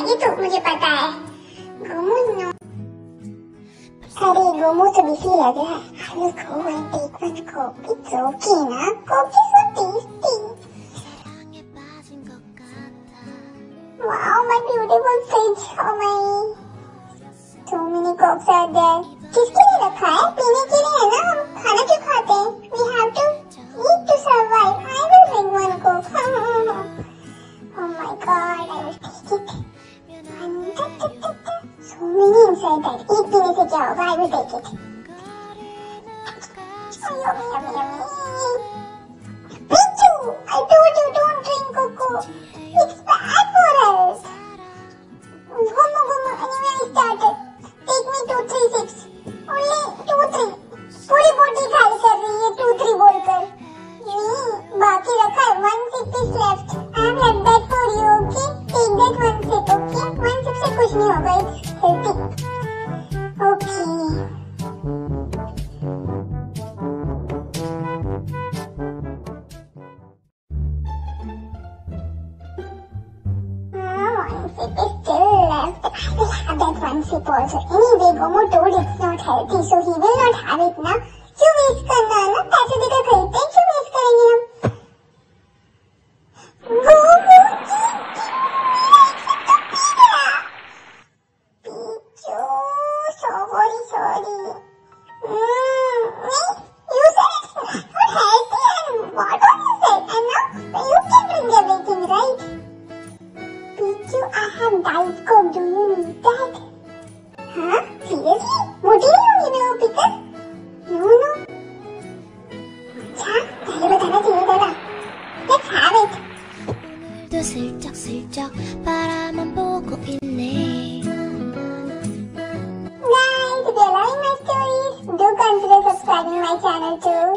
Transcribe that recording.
कर वहाँ से आएगी तो मुझे पता है गोमू नो अरे गोमू तो बिजी लग रहा है I will go and take one coke. It's okay ना Coke is so tasty. Wow, my beautiful fridge. Oh my. So many cokes are there. Renee said that eat bean is a joke. I will take it. Oh, yummy, yummy, yummy. Peachu! I told you don't drink cocoa. It's bad for us. Gumma, gumma. Anyway, I started. It is still left the habit once he pulls. Anyway, Gomu told it's not healthy, so he will not have it now. Shoe waste karna na, paise dekar kharidte shoe waste karenge hum. Gomu sorry, sorry. You said it's not healthy and what? And now you can bring everything, right? I'm go, do you that? Huh? Seriously? What do you mean, know, Peter? No, no. Let's have it. Guys, if you like my stories, do consider subscribing my channel too.